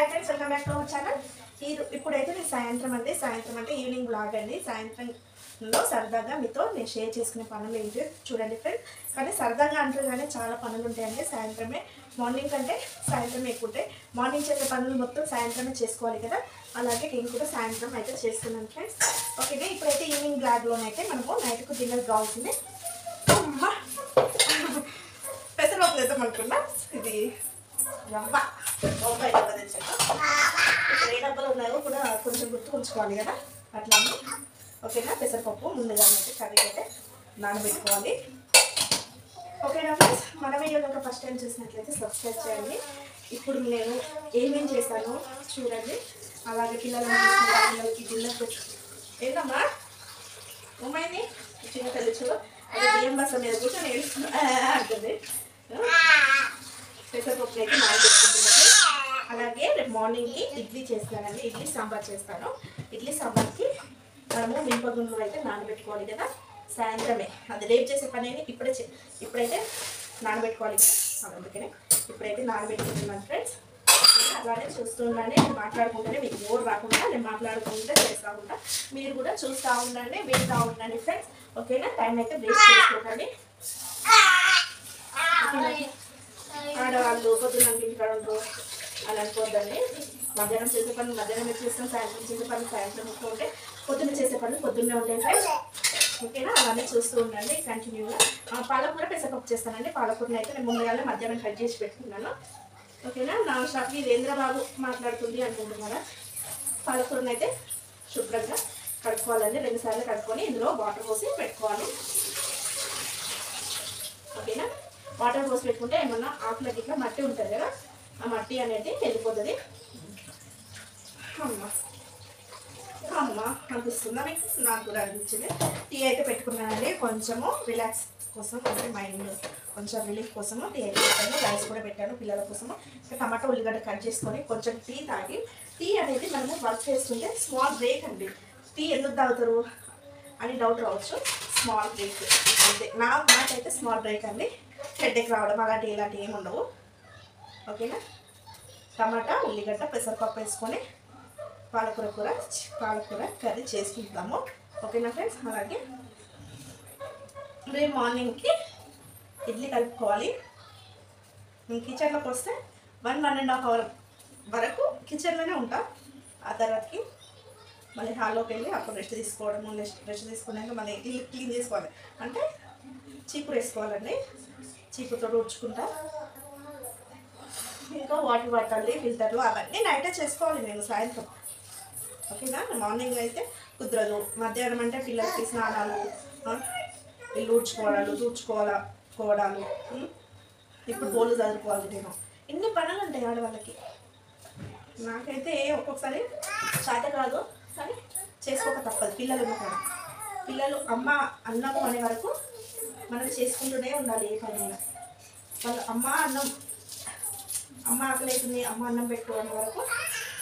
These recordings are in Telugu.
Hi friends welcome back to our channel ఈ ఇప్పుడైతే నేను సాయంత్రం అండి. సాయంత్రం అంటే ఈవినింగ్ బ్లాగ్ అండి. సాయంత్రంలో సరదాగా మీతో నేను షేర్ చేసుకునే పనులు ఏంటి చూడండి ఫ్రెండ్స్ కానీ సరదాగా అంటారు కానీ చాలా పనులు ఉంటాయండి. సాయంత్రమే మార్నింగ్ కంటే సాయంత్రమే ఎక్కువ ఉంటాయి. మార్నింగ్ చేసే పనులు మొత్తం సాయంత్రమే చేసుకోవాలి కదా. అలాగే నేను కూడా సాయంత్రం అయితే చేస్తున్నాను ఫ్రెండ్స్ ఓకే ఇప్పుడైతే ఈవినింగ్ బ్లాగ్లోనైతే మనము నైట్కు డిన్నర్ కావాల్సింది. అమ్మా! పెసరపప్పు చేద్దాం అనుకున్నా. ఇది రవ్వ. బొంబాయి డబ్బా తెచ్చాను ఇప్పుడు ఏ డబ్బాలు ఉన్నాయో కూడా కొంచెం గుర్తు ఉంచుకోవాలి కదా అట్లా ఓకేనా పెసరపప్పు ముందుగా అయితే కర్రీ అయితే నానబెట్టుకోవాలి ఓకేనా ఫ్రెండ్స్ మన వీడియో కనుక ఫస్ట్ టైం చూసినట్లయితే సబ్స్క్రైబ్ చేయండి ఇప్పుడు నేను ఏమేం చేశాను చూడండి అలాగే పిల్లలు పిల్లలకి డిన్నర్ ఏందమ్మా ఏమైంది చిన్న తెలుసు అదే బియ్యం బస్సు మీద కూర్చొని ఏడుస్తున్నా అంటుంది పెసరపప్పు అయితే నానబెట్టుకుంటున్నాను అలాగే రేపు మార్నింగ్కి ఇడ్లీ చేస్తానండి ఇడ్లీ సాంబార్ చేస్తాను ఇడ్లీ సాంబార్కి మనము మినపగుండ్లు అయితే నానబెట్టుకోవాలి కదా సాయంత్రమే అది రేపు చేసే పని అయినా ఇప్పుడే చే- ఇప్పుడైతే నానబెట్టుకోవాలి కదా అందుకనే ఇప్పుడైతే నానబెట్టుకుంటున్నాను ఫ్రెండ్స్ అలానే చూస్తుండే నేను మాట్లాడుకుంటేనే మీకు బోర్ రాకుండా నేను మాట్లాడుకుంటే చేస్తూ ఉంటా మీరు కూడా చూస్తూ ఉండండి వింటూ ఉండండి ఫ్రెండ్స్ ఓకేనా టైం అయితే వేస్ట్ చేసుకోకండి ఆడవాళ్ళు పొద్దున్న ఇంటికాడ ఉంటారు అలా అనుకోవద్దండి మధ్యాహ్నం చేసే పని మధ్యాహ్నం మీరు చేస్తాం సాయంత్రం చేసే పని సాయంత్రం ఉంటే పొద్దున్న చేసే పని పొద్దున్నే ఉంటాయి ఫ్రెండ్స్ ఓకేనా? అలానే చూస్తూ ఉండండి కంటిన్యూగా పాలకూర పెసరపప్పు చేస్తానండి. పాలకూరని అయితే నేను ముందుగానే మధ్యాహ్నం కట్ చేసి పెట్టుకున్నాను. ఓకేనా? నా షాప్కి వీరేంద్రబాబు మాట్లాడుతుంది అనుకుంటున్నారా? పాలకూరని అయితే శుభ్రంగా కడుక్కోవాలండి. రెండుసార్లు కడుక్కొని ఇందులో వాటర్ పోసి పెట్టుకోవాలి. ఓకేనా? వాటర్ పోసి పెట్టుకుంటే ఏమన్నా ఆకులకి ఇట్లా మట్టి ఉంటుంది కదా? ఆ మట్టి అనేది వెళ్ళిపోతుంది. అమ్మ. అమ్మ అనిపిస్తుందా మీకు? నాకు కూడా అనిపించింది. టీ అయితే పెట్టుకున్నానండి. కొంచెము రిలాక్స్ కోసం అంటే మైండ్ కొంచెం రిలీఫ్ కోసము టీ అయితే పెట్టాను రైస్ కూడా పెట్టాను పిల్లల కోసము. ఇంకా టమాటా ఉల్లిగడ్డ కట్ చేసుకొని కొంచెం టీ తాగి టీ అనేది మనము వర్క్ చేస్తుంటే స్మాల్ బ్రేక్ అండి. టీ ఎందుకు తాగుతారు అని డౌట్ రావచ్చు. స్మాల్ బ్రేక్ అంతే. నా నాకైతే స్మాల్ బ్రేక్ అండి. హెడ్ఏక్ రావడం అలాంటి ఇలాంటివి ఏమి ఉండవు. ఓకేనా? టమాటా ఉల్లిగడ్డ పెసరపప్పు వేసుకొని పాలకూర కూర పాలకూర కర్రీ చేసుకుంటాము. ఓకేనా ఫ్రెండ్స్ అలాగే రేపు మార్నింగ్కి ఇడ్లీ కలుపుకోవాలి. కిచెన్లోకి వస్తే one one and half hour వరకు కిచెన్లోనే ఉంటాం. ఆ తర్వాతకి మళ్ళీ హాల్లోకి వెళ్ళి అప్పుడు రెస్ట్ తీసుకోవడము రెస్ట్ రెస్ట్ తీసుకున్నాక మళ్ళీ ఇల్లు క్లీన్ చేసుకోవాలి. అంటే చీపురు వేసుకోవాలండి. చీపురుతో ఊడ్చుకుంటా ఇంకా వాటర్ పట్టాలి ఫిల్టర్లు అవన్నీ నైటే చేసుకోవాలి నేను సాయంత్రం. ఓకేనా? మార్నింగ్ అయితే కుదరదు. మధ్యాహ్నం అంటే పిల్లలకి స్నానాలు ఇల్లు ఊడ్చుకోవడాలు తూడ్చుకోవాలా కోవడాలు ఇప్పుడు బోళ్ళు చదువుకోవాలి నేను. ఎన్ని పనులు ఉంటాయి ఆడవాళ్ళకి? నాకైతే ఒక్కొక్కసారి చేత కాదు కానీ చేసుకోక తప్పదు. పిల్లలు కూడా. పిల్లలు అమ్మ అన్నము అనే వరకు మనం చేసుకుంటూనే ఉండాలి ఏ పనైనా. వాళ్ళు అమ్మ అన్నం అమ్మ ఆకలి అవుతుంది అమ్మ అన్నం పెట్టుకోవడం వరకు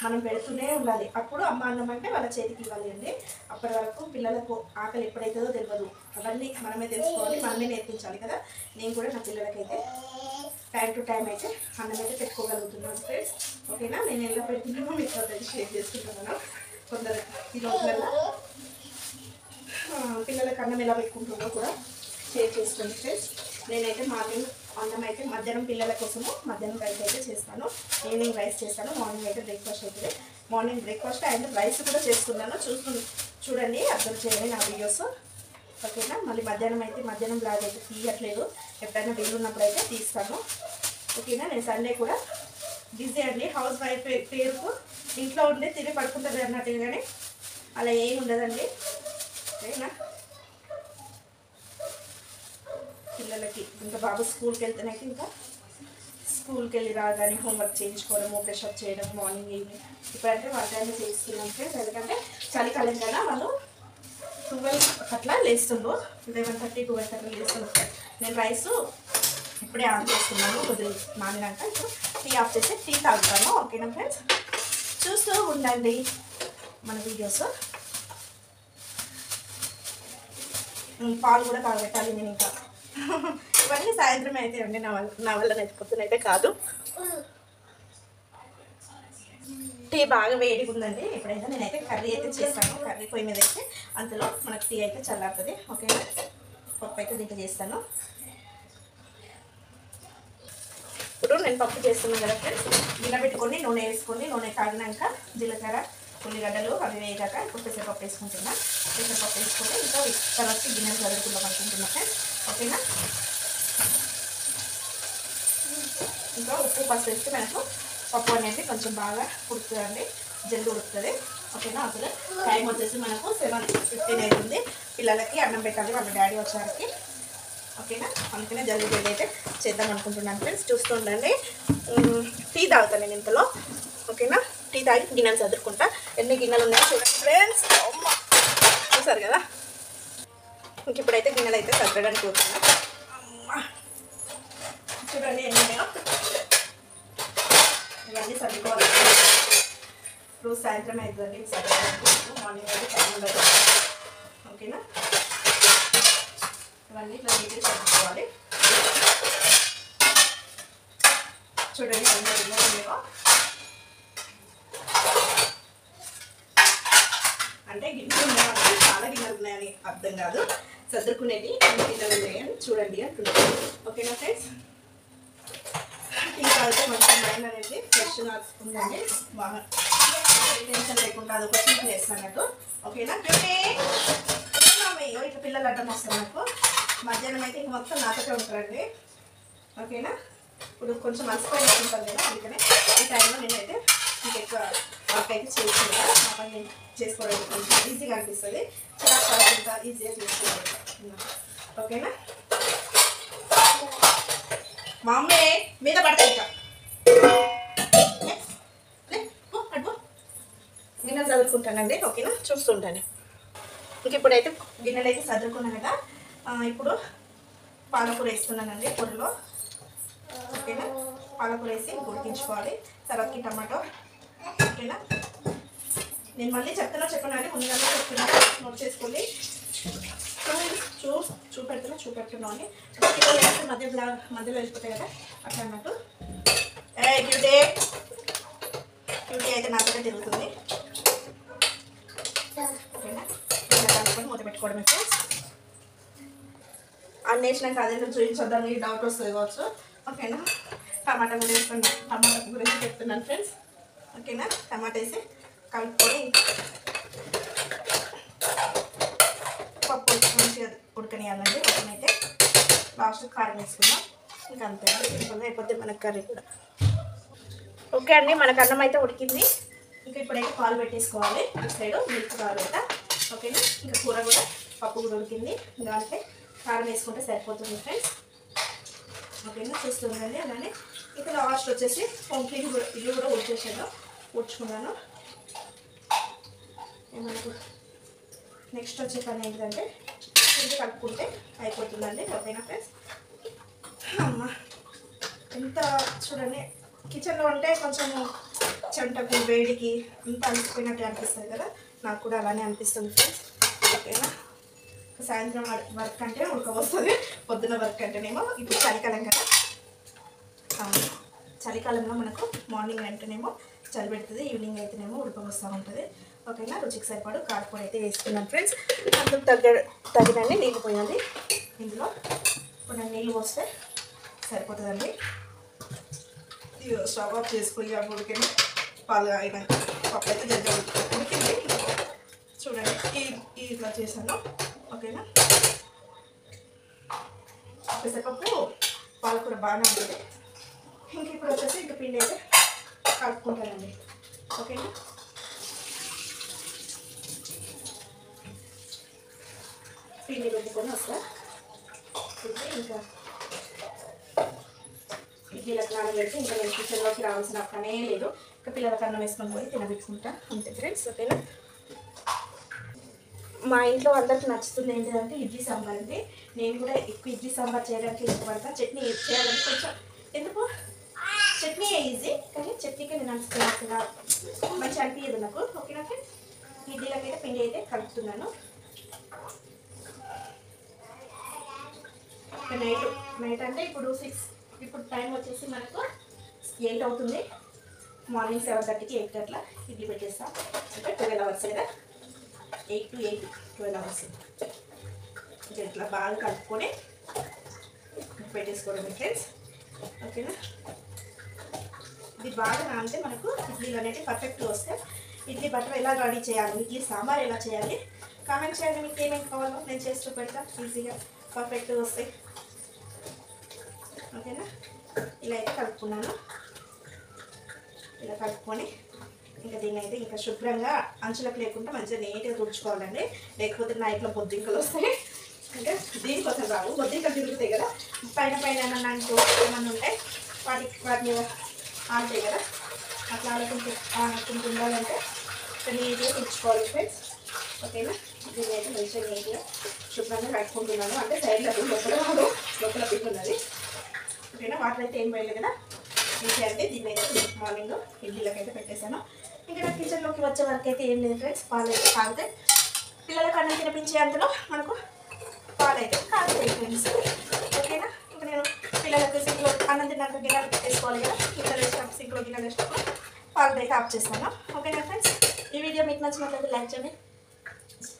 మనం పెడుతూనే ఉండాలి. అప్పుడు అమ్మ అన్నం అంటే వాళ్ళ చేతికి ఇవ్వాలి అండి. అప్పటి వరకు పిల్లలకు ఆకలి ఎప్పుడైతుందో తెలియదు అవన్నీ మనమే తెలుసుకోవాలి మనమే నేర్పించాలి కదా. నేను కూడా నా పిల్లలకైతే టైం టు టైం అయితే అన్నం అయితే పెట్టుకోగలుగుతున్నాను ఫ్రెండ్స్. ఓకేనా? నేను ఎలా పెడుతున్నానో మీతో అయితే షేర్ చేసుకుంటున్నాను. కొందరు ఈ రోజులలో పిల్లలకు పిల్లలకి అన్నం ఎలా పెట్టుకుంటుందో కూడా షేర్ చేసుకోండి ఫ్రెండ్స్. నేనైతే మార్నింగ్ అన్నం అయితే మధ్యాహ్నం పిల్లల కోసము మధ్యాహ్నం రైస్ అయితే చేస్తాను. ఈవినింగ్ రైస్ చేస్తాను. మార్నింగ్ అయితే బ్రేక్ఫాస్ట్ అవుతుంది. మార్నింగ్ బ్రేక్ఫాస్ట్ అండ్ రైస్ కూడా చేస్తున్నాను. చూస్తు చూడండి అబ్జర్వ్ చేయండి నా వీడియోస్ ఓకేనా మళ్ళీ మధ్యాహ్నం అయితే మధ్యాహ్నం బ్లాగ్ అయితే తీయట్లేదు. ఎప్పుడైనా వీలున్నప్పుడు అయితే తీస్తాను. ఓకేనా నేను సండే కూడా బిజీ అండి. హౌస్ వైఫ్ పేరుకు ఇంట్లో ఉండి తిరిగి పడుకుంటుంది అన్నట్టు కానీ అలా ఏమి ఉండదండి. ఓకేనా పిల్లలకి ఇంకా బాబు స్కూల్కి వెళ్తేనైతే ఇంకా స్కూల్కి వెళ్ళి రాగానే హోంవర్క్ చేయించుకోవడము అప్ చేయడం మార్నింగ్ ఈవినింగ్ ఇప్పుడంటే వంటనే చేస్తున్నాం ఫ్రెండ్స్ ఎందుకంటే చలికాలం కదా వాళ్ళు ట్వెల్వ్ అట్లా లేస్తుండ్రు. లెవెన్ థర్టీ ట్వెల్వ్ థర్టీ లేస్తుండ్రు. నేను రైస్ ఇప్పుడే ఆన్ చేస్తున్నాను కొద్దిగా నానినాక ఇప్పుడు టీ ఆఫ్ చేసి టీ తాగుతాను ఓకేనా ఫ్రెండ్స్? చూస్తూ ఉండండి మన వీడియోస్. పాలు కూడా తాగబెట్టాలి నేను ఇంకా. ఇవన్నీ సాయంత్రం అయితే అండి. నా వల్ల నా వల్ల అయితే పొద్దునైతే కాదు. టీ బాగా వేడిగా ఉందండి. ఎప్పుడైనా నేనైతే కర్రీ అయితే చేస్తాను. కర్రీ పొయ్యి మీద అయితే. అందులో మనకు టీ అయితే చల్లారుతుంది. ఓకేనా? పప్పు అయితే దీంట్లో చేస్తాను. ఇప్పుడు నేను పప్పు చేస్తున్నాను కదా ఫ్రెండ్స్ గిన్నె పెట్టుకొని నూనె వేసుకొని నూనె కాగినాక జీలకర్ర ఉల్లిగడ్డలు అవి వేయగాక ఇప్పుడు పెసరపప్పు వేసుకుంటున్నా. పెసరపప్పు వేసుకుంటే ఇంకా తర్వాత గిన్నెలు చదువుకుందాం అనుకుంటున్నా ఫ్రెండ్స్. ఓకేనా? ఇంకా ఉప్పు పసుపు వేస్తే మనకు పప్పు అనేది కొంచెం బాగా ఉడుకుతుందండి. జల్ది ఉడుకుతుంది. ఓకేనా? అసలు టైం వచ్చేసి మనకు సెవెన్ ఫిఫ్టీన్ అవుతుంది. పిల్లలకి అన్నం పెట్టాలి వాళ్ళ డాడీ వచ్చేసరికి. ఓకేనా? అందుకనే జల్దీ జల్దీ అయితే చేద్దాం అనుకుంటున్నాను ఫ్రెండ్స్. చూస్తూ ఉండండి. టీ తాగుతాను నేను ఇంతలో. ఓకేనా? టీ తాగి గిన్నెలు చదువుకుంటా ఎన్ని గిన్నెలు ఉన్నాయో చూడండి. ఫ్రెండ్స్ అమ్మ. చూసారు కదా? ఇంక ఇప్పుడైతే గిన్నెలు అయితే సర్దడానికి పోతున్నా. అమ్మ. చూడండి ఎన్ని ఉన్నాయో. ఇవన్నీ సర్దుకోవాలి. రోజు సాయంత్రం అవుతుందండి సర్దుకోవడానికి మార్నింగ్ అయితే టైం ఉండదు. ఓకేనా? ఇవన్నీ ఇట్లా నీట్గా సర్దుకోవాలి. చూడండి ఎన్ని గిన్నెలు ఉన్నాయో అంటే గిన్నెలు ఉన్నాయంటే చాలా గిన్నెలు ఉన్నాయని అర్థం కాదు. సర్దుకునేది ఎన్ని గిన్నెలు ఉన్నాయని చూడండి అంటున్నాను. ఓకేనా ఫ్రెండ్స్ ఇంకా అయితే మంచి మైండ్ అనేది ఫ్రెష్గా ఉందండి. బాగా టెన్షన్ లేకుండా అది ఒక చీట్లు వేస్తానట్టు ఓకేనా? ఇట్లా పిల్లలు అడ్డం వస్తారు నాకు. మధ్యాహ్నం అయితే ఇంక మొత్తం నాతోటే ఉంటారండి. ఓకేనా? ఇప్పుడు కొంచెం అలసిపోయి ఉంటుంది కదా అందుకనే ఈ టైంలో నేనైతే మీకు ఎక్కువ వర్క్ అయితే చేసుకుంటా మా పని చేసుకోవడం కొంచెం ఈజీగా అనిపిస్తుంది. చిరాకు పడకుండా ఈజీగా చేసుకోవాలి ఓకేనా? మా అమ్మే మీద పడతాయి ఇంకా. గిన్నెలు చదువుకుంటానండి ఓకేనా? చూస్తుంటాను. ఇంక ఇప్పుడైతే గిన్నెలు అయితే చదువుకున్నాను కదా ఇప్పుడు పాలకూర వేస్తున్నానండి కూరలో. ఓకేనా? పాలకూర వేసి ఉడికించుకోవాలి. తర్వాతకి టమాటో ఓకేనా? నేను మళ్ళీ చెప్తున్నా చెప్పనండి ముందుగానే చెప్తున్నా. నోట్ చేసుకోండి. చూ చూపెడుతున్నా చూపెడుతున్నా అని. కిలో మధ్య మధ్యలో వెళ్ళిపోతాయి కదా? అట్లా అన్నట్టు. ఏ క్యూటీ క్యూటీ అయితే దగ్గర తిరుగుతుంది. ఓకేనా? కలుపుకొని మూత ఫ్రెండ్స్ అన్నీ వేసినాక అదే చూపించొద్దని డౌట్ వస్తుంది కావచ్చు. ఓకేనా? టమాటా గురించి టమాటా గురించి చెప్తున్నాను ఫ్రెండ్స్ ఓకేనా? టమాటా వేసి కలుపుకొని పప్పు మంచిగా ఉడకనియాలండి ఉడకనైతే లాస్ట్ కారం వేసుకుందాం. ఇంకా అంతే సింపుల్గా అయిపోద్ది కర్రీ కూడా. ఓకే అండి మనకు అన్నం అయితే ఉడికింది. ఇంకా ఇప్పుడైతే పాలు పెట్టేసుకోవాలి. ఇటు సైడ్ మిల్క్ పాలు ఓకేనా? ఇంకా కూర కూడా పప్పు కూడా ఉడికింది. ఇంకా కారం వేసుకుంటే సరిపోతుంది ఫ్రెండ్స్. ఓకేనా? చూస్తుందండి అలానే. ఇంకా లాస్ట్ వచ్చేసి కంప్లీట్ కూడా ఇల్లు కూడా ఉడిచేసాను కూర్చుకున్నాను మనకు నెక్స్ట్ వచ్చే పని ఏంటంటే ఇది కలుపుకుంటే అయిపోతుందండి ఓకేనా ఫ్రెండ్స్ అమ్మ ఎంత చూడండి కిచెన్లో ఉంటే కొంచెం చెంటకు వేడికి ఇంత అలసిపోయినట్టు అనిపిస్తుంది కదా? నాకు కూడా అలానే అనిపిస్తుంది ఫ్రెండ్స్ ఓకేనా? సాయంత్రం వర్క్ అంటే ఉడకబోస్తుంది పొద్దున వర్క్ అంటేనేమో ఇప్పుడు చలికాలం కదా? చలికాలంలో మనకు మార్నింగ్ అంటేనేమో చలిపెడుతుంది. ఈవినింగ్ అయితేనేమో వస్తూ ఉంటుంది. ఓకేనా? రుచికి సరిపడు కారపొడి అయితే వేసుకున్నాను ఫ్రెండ్స్ అందుకు తగ్గ తగినన్ని నీళ్ళు పోయాలి. ఇందులో ఇప్పుడు నీళ్ళు పోస్తే సరిపోతుందండి. స్టవ్ ఆఫ్ చేసుకుని ఆ ఉడికిన పాలు అయిన పప్పు అయితే జగ్గ ఉడికింది. చూడండి. ఈ ఈ ఇట్లా చేశాను. ఓకేనా? పెసరపప్పు పాలకూర బాగానే ఉంటుంది. ఇంక ఇప్పుడు వచ్చేసి ఇంక పిండి అయితే కలుపుకుంటానండి. ఓకేనా? పిండి పెట్టుకొని వస్తా. పిండి ఇంకా ఇడ్లీలకు నానబెడితే ఇంకా నేను కిచెన్లోకి రావాల్సిన పనే లేదు. ఇంకా పిల్లలకు అన్నం వేసుకొని పోయి తినబెట్టుకుంటా. అంతే ఫ్రెండ్స్ ఓకేనా? మా ఇంట్లో అందరికి నచ్చుతుంది ఏంటంటే ఇడ్లీ సాంబార్ అండి నేను కూడా ఎక్కువ ఇడ్లీ సాంబార్ చేయడానికి ఇష్టపడతాను చట్నీ చేయాలని కొంచెం ఎందుకు? చట్నీ ఈజీ కానీ చట్నీకి నేను అనుకున్నట్టుగా మంచి అనిపించదు నాకు. ఓకేనా ఫ్రెండ్స్ ఇడ్లీలకైతే పిండి అయితే కలుపుతున్నాను. నైట్ నైట్ అంటే ఇప్పుడు సిక్స్ ఇప్పుడు టైం వచ్చేసి మనకు ఎయిట్ అవుతుంది. మార్నింగ్ సెవెన్ థర్టీకి ఎయిట్ అట్లా ఇడ్లీ పెట్టేస్తాం. అంటే ట్వెల్వ్ అవర్స్ కదా? Eight to eight twelve hours ఇట్లా బాగా కలుపుకొని పెట్టేసుకోవడం ఫ్రెండ్స్ ఓకేనా ఇది బాగా నానితే మనకు ఇడ్లీలు అనేవి పర్ఫెక్ట్గా వస్తే ఇడ్లీ బటర్ ఎలా రెడీ చేయాలి? ఇడ్లీ సాంబార్ ఎలా చేయాలి? కామెంట్ చేయండి మీకు ఏమేమి కావాలో నేను చేసి చూపెడతా. ఈజీగా పర్ఫెక్ట్గా వస్తాయి. ఓకేనా? ఇలా అయితే కలుపుకున్నాను. ఇలా కలుపుకొని ఇంకా దీన్ని అయితే ఇంకా శుభ్రంగా అంచులకు లేకుండా మంచిగా నీట్గా తుడుచుకోవాలండి. లేకపోతే నైట్లో బొద్దింకలు వస్తాయి. ఇంకా దీనికోసం రావు బొద్దింకలు తిరుగుతాయి కదా. పైన పైన ఏమన్నా ఏమన్నా ఉంటాయి వాటికి వాటిని అంతే కదా. అట్లా ఆడుకుంటూ ఆడుకుంటూ ఉండాలంటే నీట్గా తెచ్చుకోవాలి ఫ్రెండ్స్. ఓకేనా? దీన్ని అయితే మంచిగా నీట్గా శుభ్రంగా కట్టుకుంటున్నాను అంటే సైడ్లో లోపల లోపల పెట్టున్నది ఓకేనా? వాటర్ అయితే ఏం పోయలేదు కదా. ఇంటి అంటే దీన్ని అయితే మార్నింగ్ ఇడ్లీలోకి అయితే పెట్టేశాను. ఇంకా నా కిచెన్లోకి వచ్చే వరకు అయితే ఏం లేదు ఫ్రెండ్స్. పాలు అయితే కాగితే పిల్లలకు అన్నం తినిపించే అంతలో మనకు పాలు అయితే కాగితే ఫ్రెండ్స్. పిల్లలకు సింక్లో అన్నం తిన్నాక గిన్నెలు వేసుకోవాలి కదా. గిన్నెలు వేసినప్పుడు సింక్లో గిన్నెలు వేసినప్పుడు పాలు అయితే ఆఫ్ చేస్తాను ఓకేనా ఫ్రెండ్స్ ఈ వీడియో మీకు నచ్చినట్లయితే లైక్ చేయండి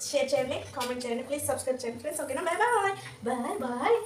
షేర్ చేయండి కామెంట్ చేయండి ప్లీజ్ సబ్స్క్రైబ్ చేయండి ఫ్రెండ్స్ ఓకేనా బాయ్ బాయ్ బాయ్ బాయ్